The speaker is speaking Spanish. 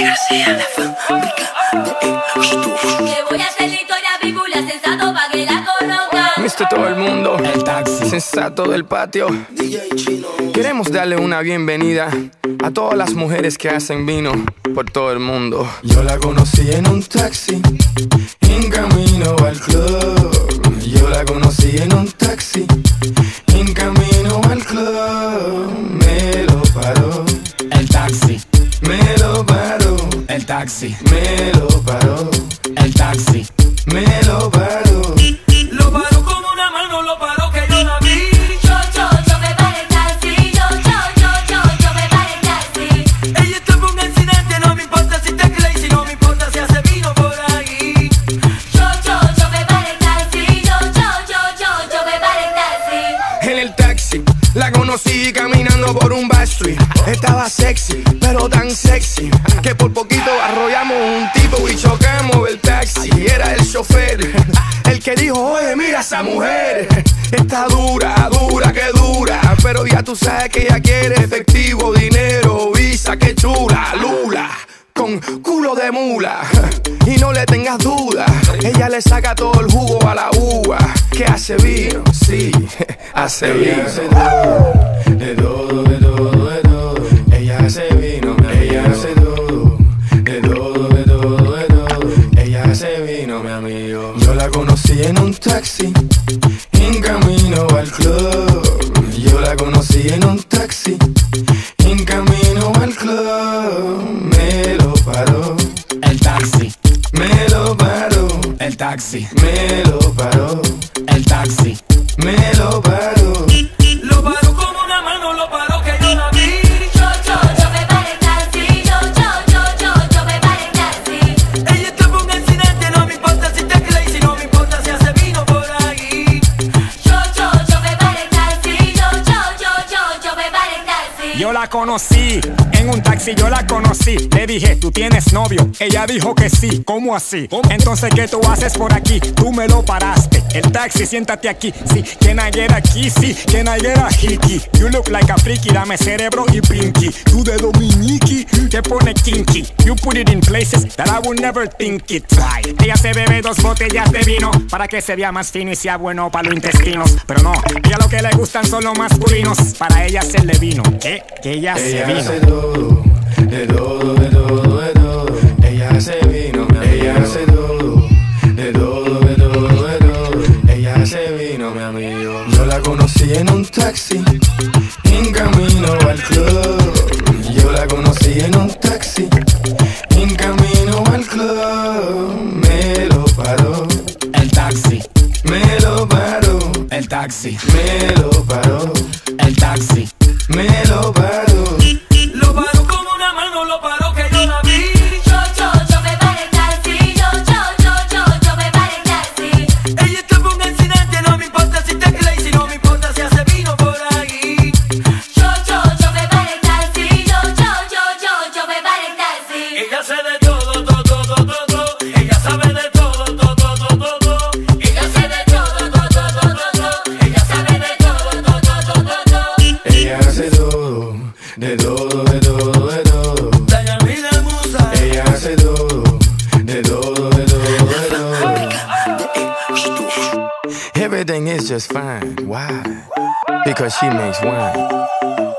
García, Le voy a hacer la historia bíblia sensato pa' que la conozcan. Mr. Todo el mundo, el taxi sensato del patio. Queremos darle una bienvenida a todas las mujeres que hacen vino por todo el mundo. Yo la conocí en un taxi, en camino al club. Yo la conocí en un taxi, lo paró el taxi. Me lo paró el taxi. Me lo paró. La conocí caminando por un back street. Estaba sexy, pero tan sexy que por poquito arrollamos un tipo y chocamos el taxi. Era el chofer, el que dijo, oye, mira esa mujer. Está dura, dura, que dura. Pero ya tú sabes que ella quiere efectivo, dinero, visa, que chula, lula con culo de mula. Y no le tengas duda, ella le saca todo el jugo a la uva. Que hace vino, sí, hace vino. de todo, de todo, de todo. Ella hace vino, ella hace todo. De todo, de todo, de todo. Ella hace vino, mi amigo. Yo la conocí en un taxi, en camino al club. Yo la conocí en un taxi, lo paró el taxi. Me lo paró el taxi. Me lo paró. Yo la conocí en un taxi, yo la conocí. Le dije, ¿tú tienes novio? Ella dijo que sí. ¿Cómo así? Entonces, ¿qué tú haces por aquí? Tú me lo paraste. El taxi, siéntate aquí. Sí, can I get aquí? Sí, can I get a hickey? You look like a freaky, dame cerebro y pinky. Tú de Dominiki, te pone kinky. You put it in places that I would never think it. Try. Ella se bebe dos botellas de vino para que se vea más fino y sea bueno para los intestinos. Pero no, ella lo que le gustan son los masculinos. Para ella hacerle vino. ¿Qué? Que ella, se vino. Hace todo, de todo, de todo, de todo. Ella hace vino, ella hace todo, de todo, de todo, de todo. Ella hace vino, mi amigo. Yo la conocí en un taxi, en camino al club. Yo la conocí en un taxi, en camino al club. Me lo paró el taxi. Me lo paró el taxi. Me lo paró el taxi. Me de todo, de todo, de todo. Ella hace todo, de todo, de todo, de todo. Everything is just fine. Why? Because she makes wine.